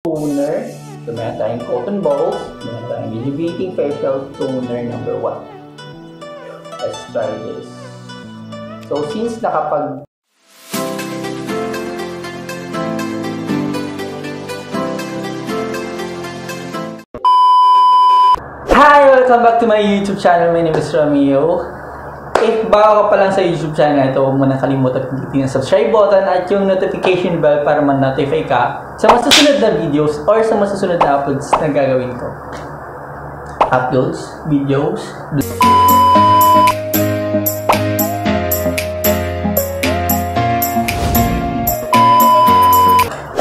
toner. So, meron tayong cotton balls. Meron tayong rejuvenating facial toner number 1. Let's try this. So, since nakapag Hi! Welcome back to my YouTube channel. My name is Ramio. Bago ka pa lang sa YouTube channel ito, huwag mo na kalimutan pindutin ang subscribe button at yung notification bell para man-notify ka sa masusunod na videos or sa masusunod na uploads na gagawin ko. Uploads, videos,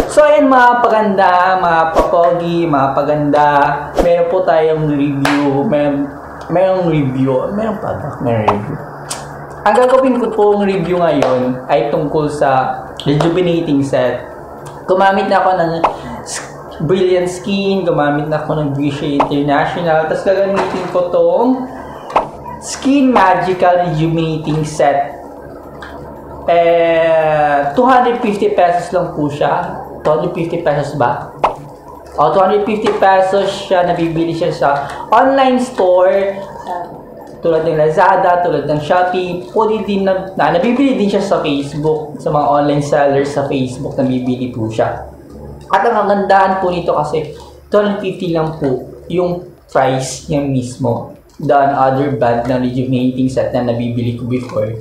So ayan mga paganda, mga papogi, mga paganda, meron po tayong review, meron, merong review, meron pa? Meron review. Ang gagawin ko pong review ngayon ay tungkol sa rejuvenating set. Gumamit na ako ng Brilliant Skin, gumamit na ako ng Vichy International, tapos gagamitin ko tong Skin Magical Rejuvenating Set eh, 250 pesos lang po siya. 250 pesos ba? O, 250 pesos siya, nabibili siya sa online store. Tulad ng Lazada, tulad ng Shopee. Pwede din na, na, nabibili din siya sa Facebook. Sa mga online sellers sa Facebook, nabibili po siya. At ang kagandahan po nito kasi, 250 lang po yung price niya mismo than other brand na rejuvenating set na nabibili ko before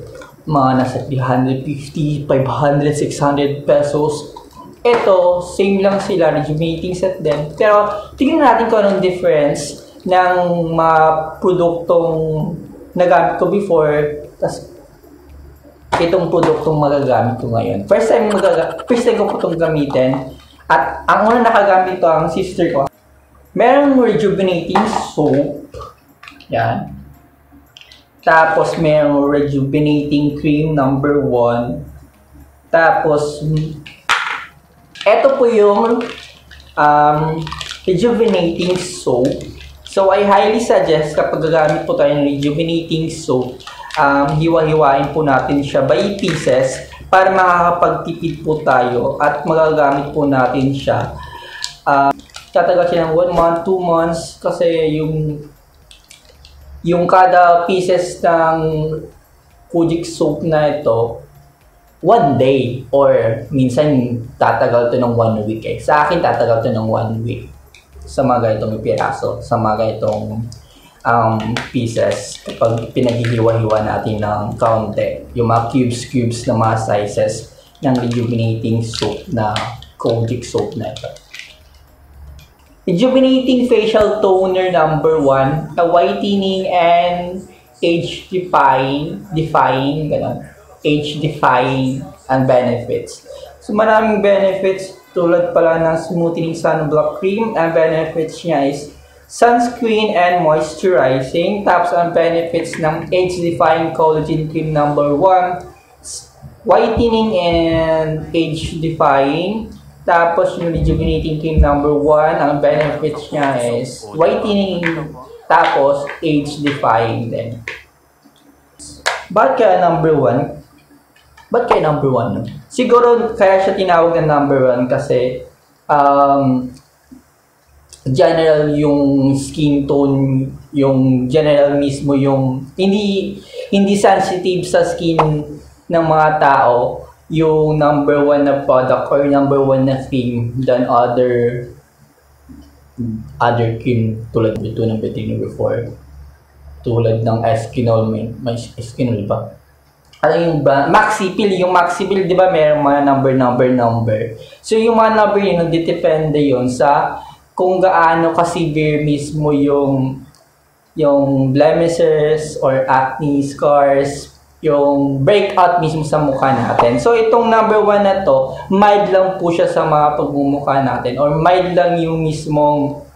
mga nasa 350, 500, 600 pesos. Ito, same lang sila, rejuvenating set din. Pero, tingnan natin kung anong difference ng mga produktong nagamit ko before, tas itong produktong magagamit ko ngayon. First time, magaga- first time ko po itong gamitin. At ang una nakagamit to ang sister ko. Merong rejuvenating soap. Yan. Tapos, merong rejuvenating cream number 1. Tapos, eto po yung um, rejuvenating soap. So, I highly suggest kapag gagamit po tayo ng rejuvenating soap, um, hiwa-hiwain po natin siya by pieces para makakapagtipid po tayo at magagamit po natin siya. Um, tatagal siya ng 1 month, 2 months kasi yung yung kada pieces ng Fujik soap na ito, one day or minsan tatagal to ng one week eh. Sa akin tatagal to ng one week sa mga ganitong piraso, sa mga ganitong um, pieces kapag pinaghihiwa-hiwa natin ng kaunti. Yung mga cubes-cubes na mga sizes ng rejuvenating soap na Kojic soap na ito. Rejuvenating Facial Toner number 1, a whitening and age defying, defying, ganun, age defying and benefits. So maraming benefits tulad pala ng smoothing sunblock cream. Ang benefits niya is sunscreen and moisturizing. Tapos ang benefits ng age defying collagen cream number 1, whitening and age defying. Tapos yung rejuvenating cream number 1, ang benefits niya is whitening tapos age-defying din. Ba't kaya number 1? Ba't kaya number 1? Siguro kaya siya tinawag na number 1 kasi um, general yung skin tone, yung general mismo yung hindi hindi sensitive sa skin ng mga tao yung number one na product or number one na theme than other other cream tulad ito ng bitin before tulad ng Eskinol may, may Eskinol ba ano yung ba Maxi Pill yung Maxi Pill di ba mayroong mga number number number so yung mga number yun nagdidepende yun sa kung gaano ka severe mismo yung yung blemishes or acne scars yung breakout mismo sa mukha natin. So, itong number one na to, mild lang po siya sa mga pagmumukha natin or mild lang yung mismong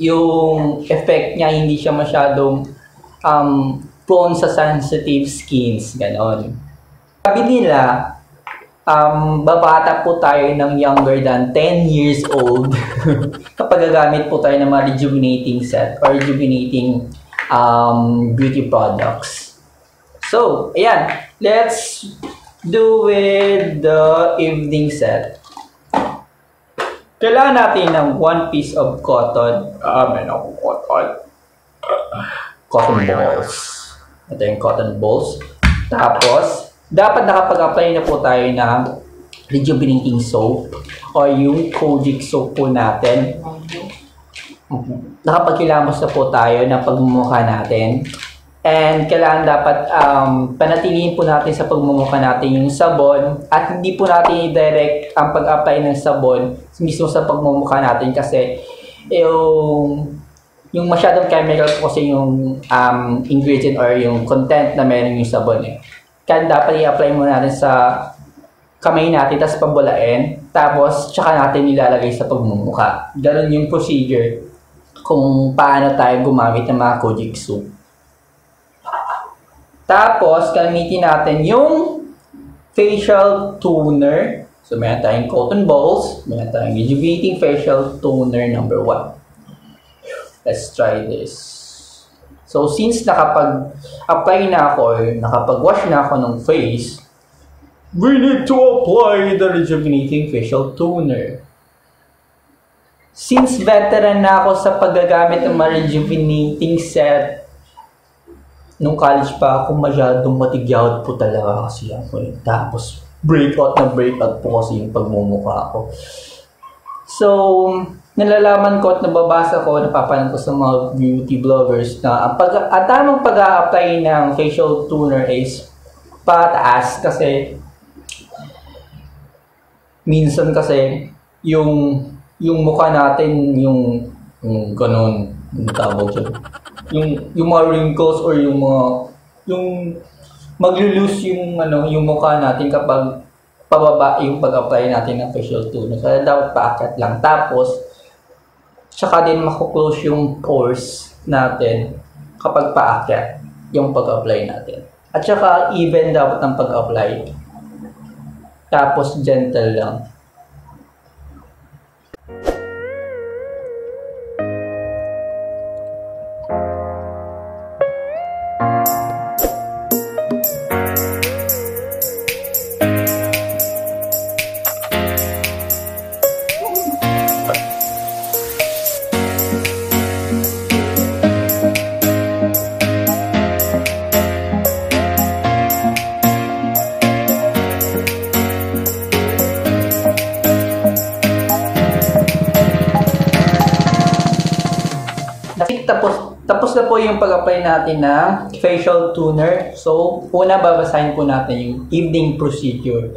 yung effect niya, hindi siya masyadong um, prone sa sensitive skins, ganon. Sabi nila, um, babata po tayo ng younger than 10 years old kapag gagamit po tayo ng mga rejuvenating set or rejuvenating um, beauty products. So, ayan. Let's do with the evening set. Kailangan natin ng one piece of cotton. Ah, may ako cotton. Cotton balls. Ito yung cotton balls. Tapos, dapat nakapag-apply na po tayo ng rejuvenating soap o yung Kojic soap po natin. Nakapagkilamos na po tayo ng pagmumukha natin. And kailangan dapat um, panatilihin po natin sa pagmumukha natin yung sabon at hindi po natin i-direct ang pag-apply ng sabon mismo sa pagmumukha natin kasi yung yung masyadong chemical po kasi yung um, ingredient or yung content na meron yung sabon eh. Kaya dapat i-apply muna natin sa kamay natin, tapos pabulain, tapos tsaka natin nilalagay sa pagmumukha. Ganon yung procedure kung paano tayo gumamit ng mga Kojic soup. Tapos, gamitin natin yung facial toner. So, meron tayong cotton balls. Meron tayong rejuvenating facial toner number 1. Let's try this. So, since nakapag-apply na ako or nakapag-wash na ako ng face, we need to apply the rejuvenating facial toner. Since veteran na ako sa paggagamit ng mga rejuvenating set, nung college pa ako masyadong matigyawad po talaga kasi ako eh. Tapos breakout na breakout po kasi yung pagmumukha ko. So, nalalaman ko at nababasa ko, napapanood ko sa mga beauty bloggers na ang, pag, ang tamang pag-a-apply ng facial toner is pataas kasi minsan kasi yung yung mukha natin yung yung ganun yung tawag yung yung mga wrinkles or yung mga yung maglo-lose yung ano yung mukha natin kapag pababa yung pag-apply natin ng facial toner. Kaya dapat paakyat lang. Tapos, tsaka din mako-close yung pores natin kapag paakyat yung pag-apply natin. At saka even dapat ang pag-apply. Tapos gentle lang. Tapos na po yung pag-apply natin ng facial toner. So, una babasahin po natin yung evening procedure.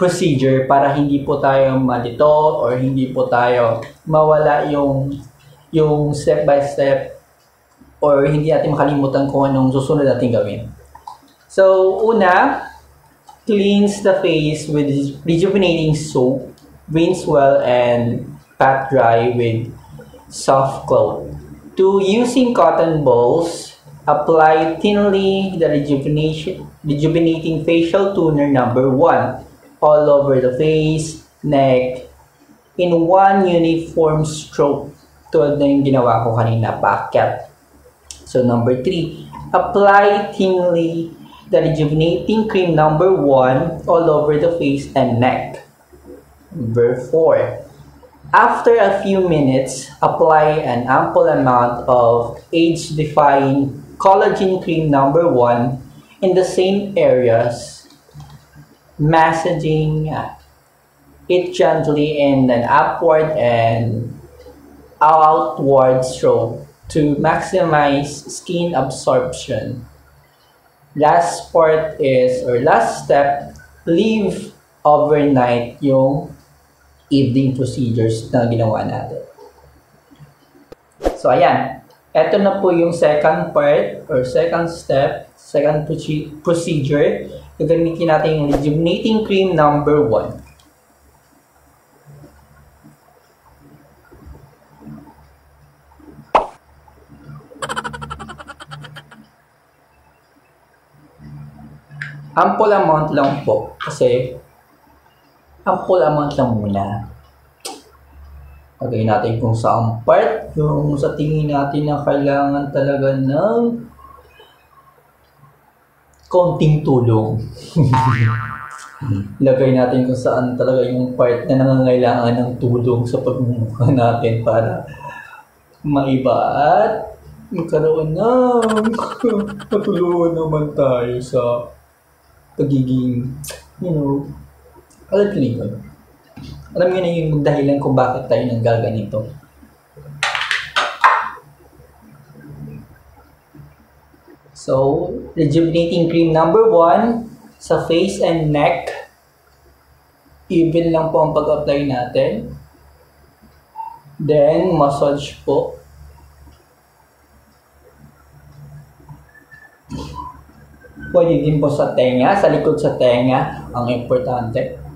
Procedure para hindi po tayo malito or hindi po tayo mawala yung yung step by step or hindi natin makalimutan kung anong susunod natin gawin. So, una, cleanse the face with rejuvenating soap, rinse well, and pat dry with soft cloth. To using cotton balls, apply thinly the rejuvenating facial toner number 1 all over the face, neck, in one uniform stroke. Tulad na yung ginawa ko kanina. So number 3, apply thinly the rejuvenating cream number 1 all over the face and neck. Number 4, After a few minutes, apply an ample amount of age-defying collagen cream number 1 in the same areas, massaging uh, it gently in an upward and outward stroke to maximize skin absorption. Last part is, or last step, leave overnight yung evening procedures na ginawa natin. So, ayan. Ito na po yung second part or second step, second procedure. Gagamitin natin yung rejuvenating cream number 1. Ample amount lang po kasi ample amount lang muna. Lagay natin kung saan part, yung sa tingin natin na kailangan talaga ng konting tulong. Lagay natin kung saan talaga yung part na nangangailangan ng tulong sa pagmumukha natin para maiba at magkaroon ng matulungan naman tayo sa pagiging, you know, yun. Alam niyo na yung dahilan kung bakit tayo nanggaganito. So, rejuvenating cream number one sa face and neck. Even lang po ang pag-apply natin. Then, massage po. Pwede din po sa tenga, sa likod sa tenga, ang importante.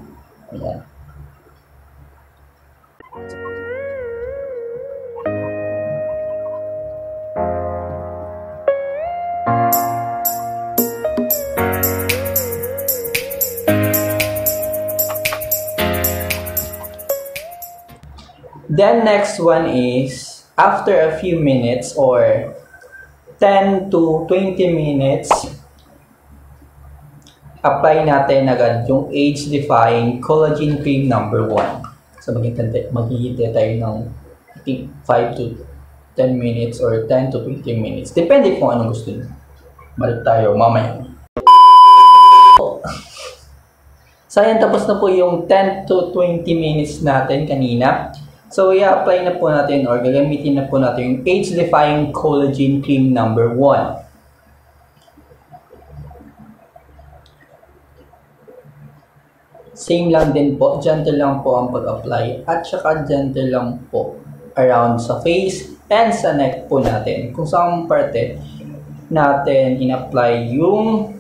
Then next one is after a few minutes or 10 to 20 minutes, apply natin agad yung age-defying collagen cream number 1. So maghihintay, tayo ng I think 5 to 10 minutes or 10 to 20 minutes. Depende kung anong gusto niyo. Balik tayo mamaya. So ayan, tapos na po yung 10 to 20 minutes natin kanina. So, i-apply na po natin or gagamitin na po natin yung age-defying collagen cream number 1. Same lang din po, gentle lang po ang pag-apply at saka gentle lang po around sa face and sa neck po natin. Kung saan parte natin in-apply yung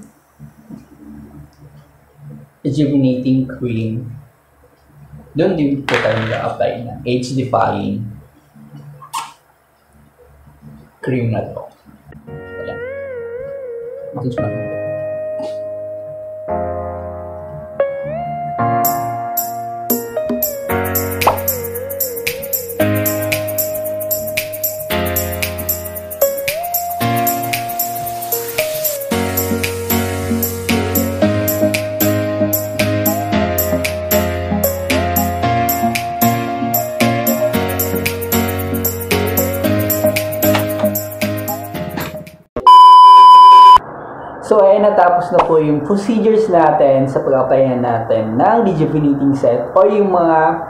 rejuvenating cream doon din po tayo nag-apply ng age-defying cream na to. Wala. Matus So, ay natapos na po yung procedures natin sa pag-apply natin ng rejuvenating set or yung mga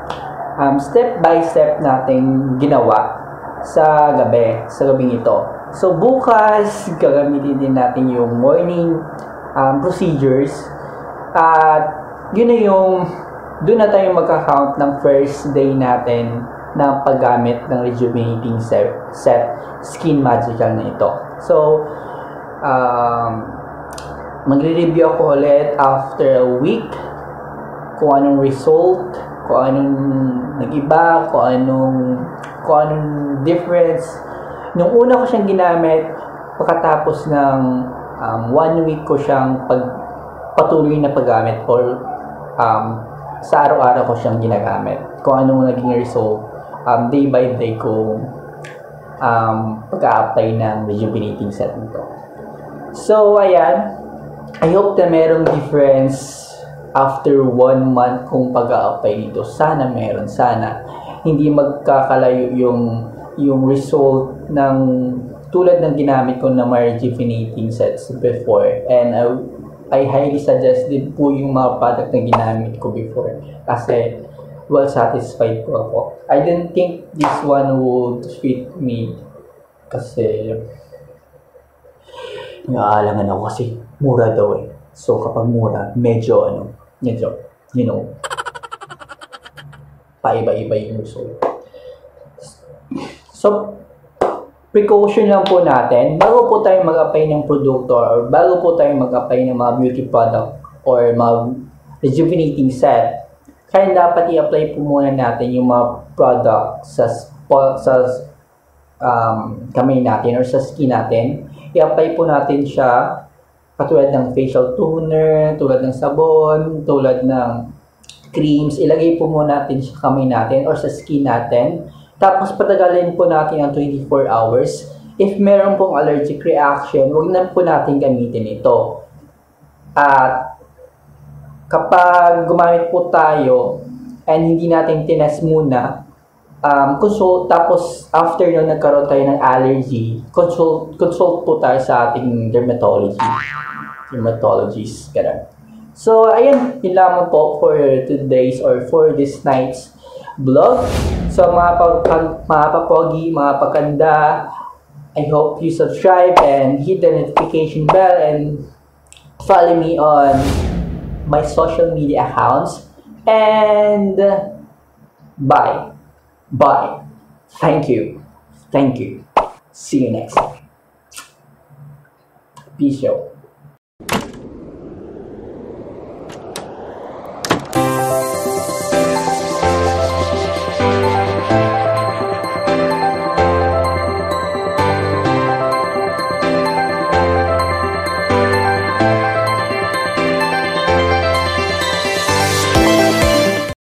um, step-by-step nating ginawa sa gabi, sa gabing ito. So, bukas, gagamitin din natin yung morning um, procedures at yun na yung doon na tayo magka-count ng first day natin ng paggamit ng rejuvenating set, set skin magical na ito. So, um, magre-review ako ulit after a week kung anong result, kung anong nag-iba, kung anong kung anong difference. Nung una ko siyang ginamit, pagkatapos ng um, one week ko siyang pag, patuloy na paggamit or um, sa araw-araw ko siyang ginagamit. Kung anong naging result, um, day by day ko um, pag-a-apply ng rejuvenating set nito. So, ayan. I hope na merong difference after one month kung pag-a-apply nito. Sana meron, sana. Hindi magkakalayo yung yung result ng tulad ng ginamit ko na my rejuvenating sets before. And I, I highly suggest din po yung mga product na ginamit ko before. Kasi well satisfied po ako. I didn't think this one would fit me kasi Naalangan ako kasi mura daw eh. So kapag mura, medyo ano, medyo, you know, paiba-iba yung result. So, precaution lang po natin, bago po tayo mag-apply ng produkto or bago po tayo mag-apply ng mga beauty product or mga rejuvenating set, kaya dapat i-apply po muna natin yung mga product sa, sa um, kamay natin or sa skin natin i-apply po natin siya katulad ng facial toner, tulad ng sabon, tulad ng creams, ilagay po muna natin sa kamay natin or sa skin natin. Tapos patagalin po natin ang 24 hours. If meron pong allergic reaction, huwag na po natin gamitin ito. At kapag gumamit po tayo and hindi natin tinest muna, um, consult, tapos after nun nagkaroon tayo ng allergy, consult, consult po tayo sa ating dermatology. Dermatologist, ganun. So, ayun, yun lamang po for today's or for this night's vlog. So, mga, pag, mga papogi, mga pagkanda, I hope you subscribe and hit the notification bell and follow me on my social media accounts. And bye. Bye. Thank you. Thank you. See you next time. Peace out.